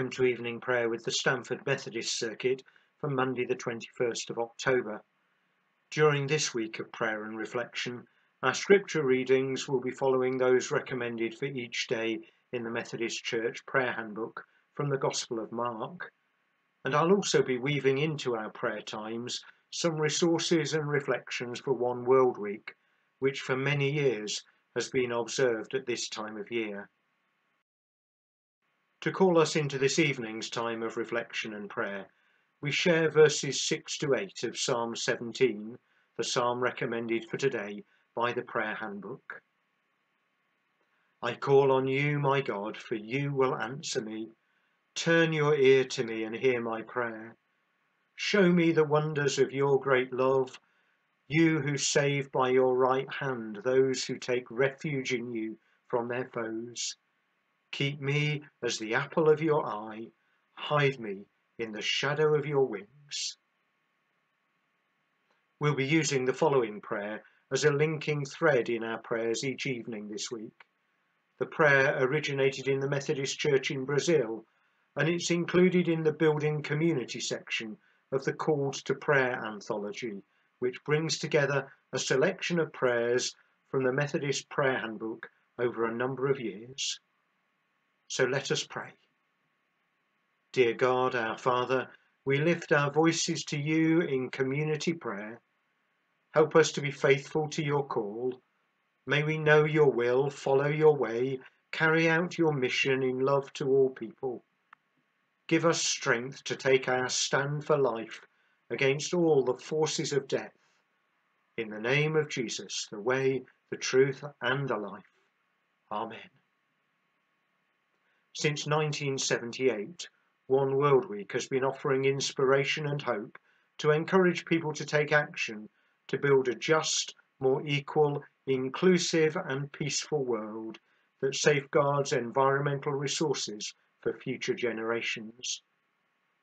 Welcome to evening prayer with the Stamford Methodist Circuit for Monday, the 21st of October. During this week of prayer and reflection, our scripture readings will be following those recommended for each day in the Methodist Church Prayer Handbook from the Gospel of Mark. And I'll also be weaving into our prayer times some resources and reflections for One World Week, which for many years has been observed at this time of year. To call us into this evening's time of reflection and prayer, we share verses 6 to 8 of Psalm 17, the psalm recommended for today by the Prayer Handbook. I call on you, my God, for you will answer me. Turn your ear to me and hear my prayer. Show me the wonders of your great love, you who save by your right hand those who take refuge in you from their foes. Keep me as the apple of your eye. Hide me in the shadow of your wings. We'll be using the following prayer as a linking thread in our prayers each evening this week. The prayer originated in the Methodist Church in Brazil and it's included in the Building Community section of the Called to Prayer anthology, which brings together a selection of prayers from the Methodist Prayer Handbook over a number of years. So let us pray. Dear God, our Father, we lift our voices to you in community prayer. Help us to be faithful to your call. May we know your will, follow your way, carry out your mission in love to all people. Give us strength to take our stand for life against all the forces of death. In the name of Jesus, the way, the truth, and the life. Amen. Since 1978, One World Week has been offering inspiration and hope to encourage people to take action to build a just, more equal, inclusive and peaceful world that safeguards environmental resources for future generations.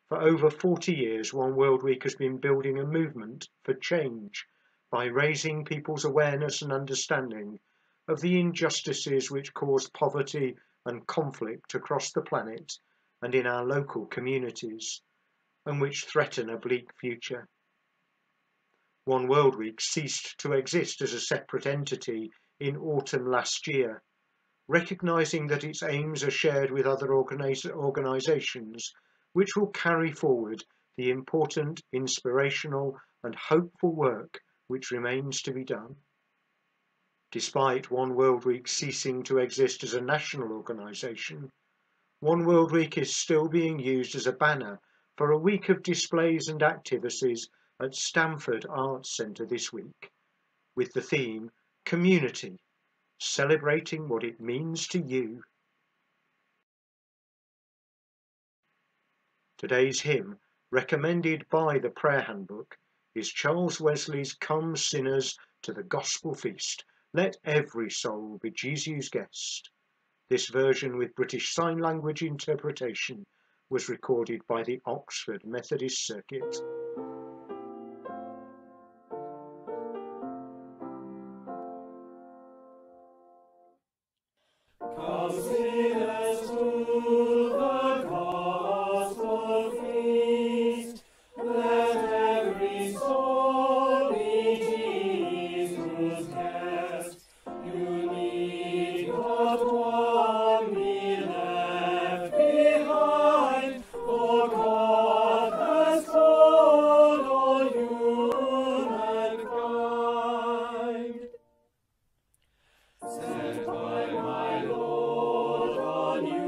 For over 40 years, One World Week has been building a movement for change by raising people's awareness and understanding of the injustices which cause poverty and conflict across the planet and in our local communities, and which threaten a bleak future. One World Week ceased to exist as a separate entity in autumn last year, recognising that its aims are shared with other organisations which will carry forward the important, inspirational and hopeful work which remains to be done. Despite One World Week ceasing to exist as a national organisation, One World Week is still being used as a banner for a week of displays and activities at Stamford Arts Centre this week, with the theme Community, celebrating what it means to you. Today's hymn, recommended by the Prayer Handbook, is Charles Wesley's Come Sinners to the Gospel Feast let every soul be Jesu's guest. This version with British Sign Language interpretation was recorded by the Oxford Methodist Circuit. Come, all you souls, by sea.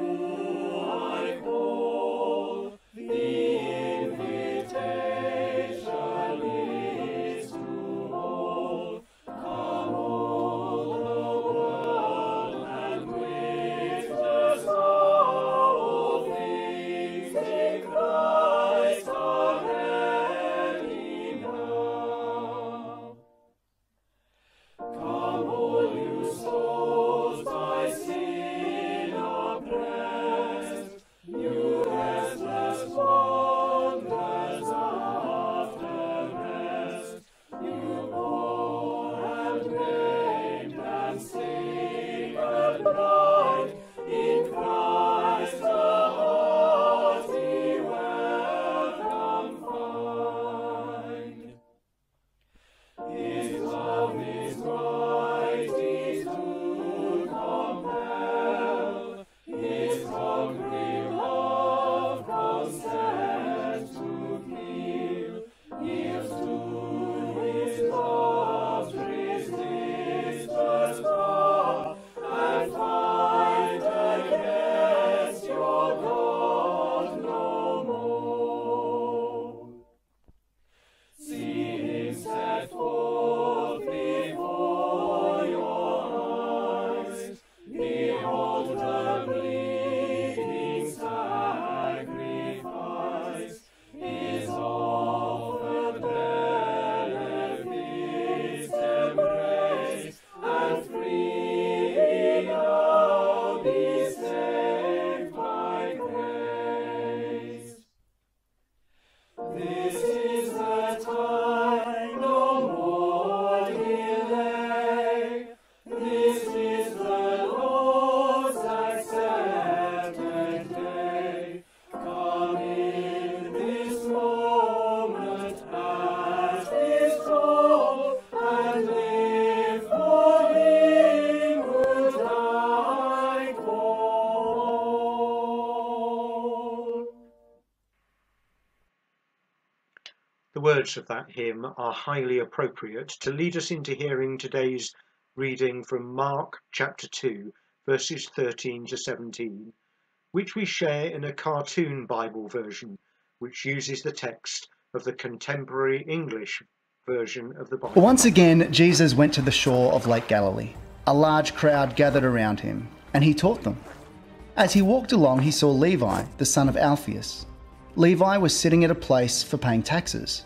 Words of that hymn are highly appropriate to lead us into hearing today's reading from Mark chapter 2, verses 13 to 17, which we share in a cartoon Bible version which uses the text of the contemporary English version of the Bible. Once again, Jesus went to the shore of Lake Galilee. A large crowd gathered around him, and he taught them. As he walked along, he saw Levi, the son of Alphaeus. Levi was sitting at a place for paying taxes.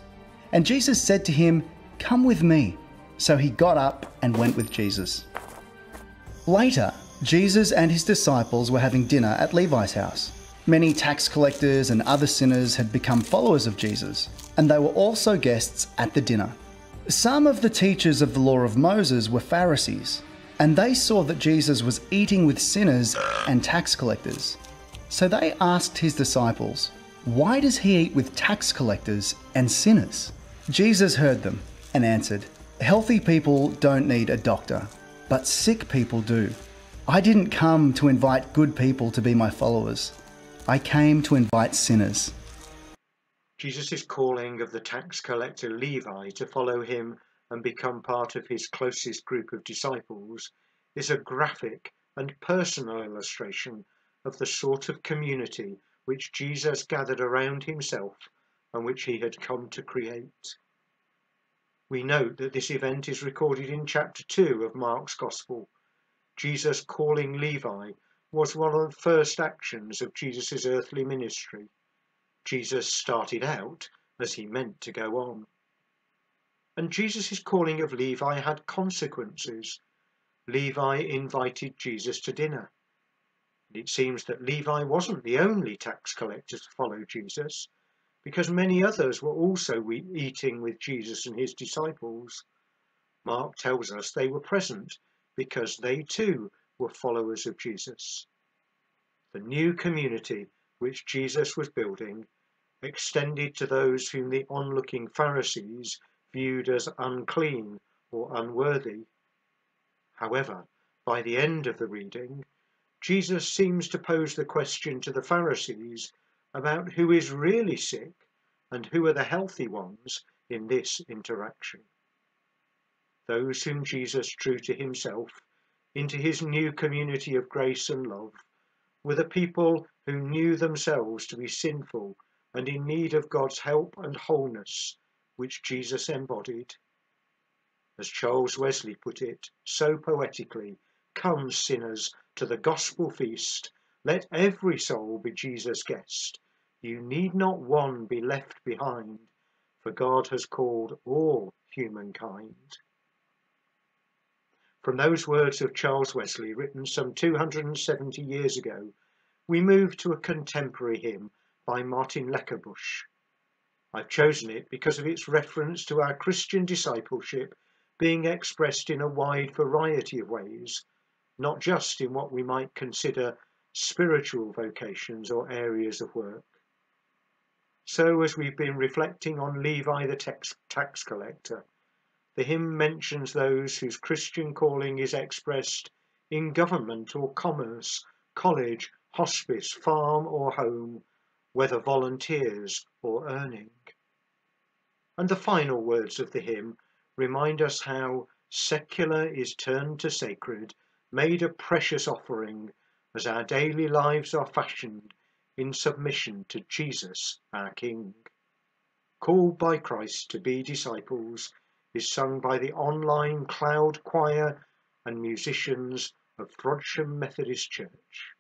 And Jesus said to him, Come with me. So he got up and went with Jesus. Later, Jesus and his disciples were having dinner at Levi's house. Many tax collectors and other sinners had become followers of Jesus, and they were also guests at the dinner. Some of the teachers of the law of Moses were Pharisees, and they saw that Jesus was eating with sinners and tax collectors. So they asked his disciples, Why does he eat with tax collectors and sinners? Jesus heard them and answered, Healthy people don't need a doctor, but sick people do. I didn't come to invite good people to be my followers. I came to invite sinners. Jesus' calling of the tax collector Levi to follow him and become part of his closest group of disciples is a graphic and personal illustration of the sort of community which Jesus gathered around himself and which he had come to create. We note that this event is recorded in chapter 2 of Mark's Gospel. Jesus calling Levi was one of the first actions of Jesus' earthly ministry. Jesus started out as he meant to go on. And Jesus' calling of Levi had consequences. Levi invited Jesus to dinner. It seems that Levi wasn't the only tax collector to follow Jesus, because many others were also eating with Jesus and his disciples. Mark tells us they were present because they too were followers of Jesus. The new community which Jesus was building extended to those whom the onlooking Pharisees viewed as unclean or unworthy. However, by the end of the reading, Jesus seems to pose the question to the Pharisees about who is really sick and who are the healthy ones in this interaction. Those whom Jesus drew to himself into his new community of grace and love were the people who knew themselves to be sinful and in need of God's help and wholeness, which Jesus embodied. As Charles Wesley put it so poetically, Come, sinners, to the gospel feast. Let every soul be Jesus' guest. You need not one be left behind, for God has called all humankind. From those words of Charles Wesley, written some 270 years ago, we move to a contemporary hymn by Martin Leckebusch. I've chosen it because of its reference to our Christian discipleship being expressed in a wide variety of ways, not just in what we might consider spiritual vocations or areas of work. So, as we've been reflecting on Levi the tax, tax collector, the hymn mentions those whose Christian calling is expressed in government or commerce, college, hospice, farm or home, whether volunteers or earning. And the final words of the hymn remind us how secular is turned to sacred, made a precious offering as our daily lives are fashioned in submission to Jesus our King. Called by Christ to be disciples is sung by the online cloud choir and musicians of Frodsham Methodist Church.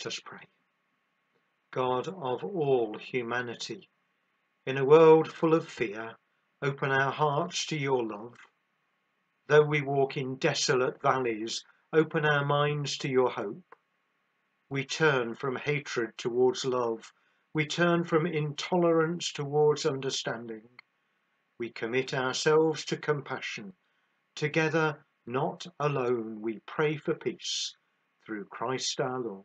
Let us pray. God of all humanity, in a world full of fear, open our hearts to your love. Though we walk in desolate valleys, open our minds to your hope. We turn from hatred towards love. We turn from intolerance towards understanding. We commit ourselves to compassion. Together, not alone, we pray for peace through Christ our Lord.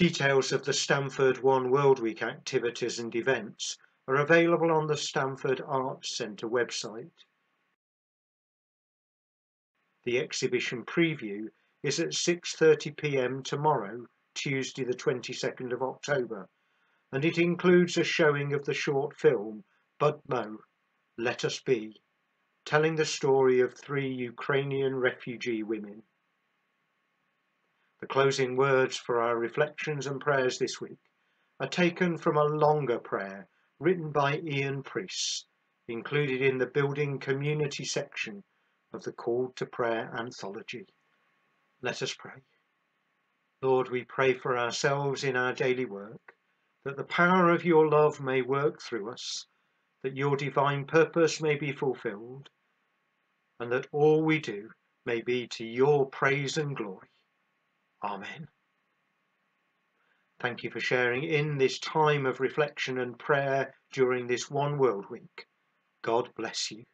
Details of the Stamford One World Week activities and events are available on the Stamford Arts Centre website. The exhibition preview is at 6.30pm tomorrow, Tuesday the 22nd of October, and it includes a showing of the short film Budmo, Let Us Be, telling the story of three Ukrainian refugee women. The closing words for our reflections and prayers this week are taken from a longer prayer written by Ian Priest, included in the Building Community section of the Call to Prayer anthology. Let us pray. Lord, we pray for ourselves in our daily work, that the power of your love may work through us, that your divine purpose may be fulfilled, and that all we do may be to your praise and glory. Amen. Thank you for sharing in this time of reflection and prayer during this One World Week. God bless you.